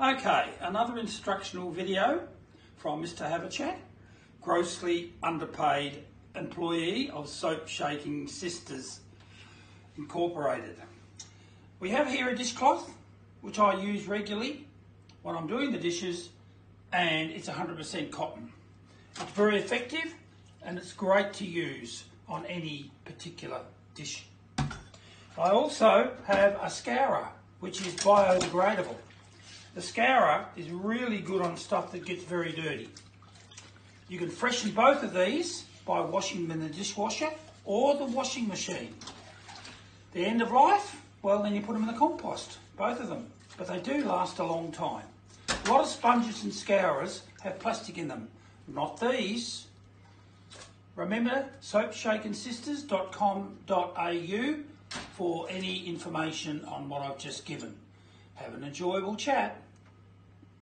Okay, another instructional video from Mr. Have a Chat, grossly underpaid employee of Soap Shakin Sisters Incorporated. We have here a dishcloth, which I use regularly when I'm doing the dishes, and it's 100% cotton. It's very effective and it's great to use on any particular dish. I also have a scourer, which is biodegradable. The scourer is really good on stuff that gets very dirty. You can freshen both of these by washing them in the dishwasher or the washing machine. The end of life, well then you put them in the compost, both of them. But they do last a long time. A lot of sponges and scourers have plastic in them. Not these. Remember soapshakinsisters.com.au for any information on what I've just given. Have an enjoyable chat.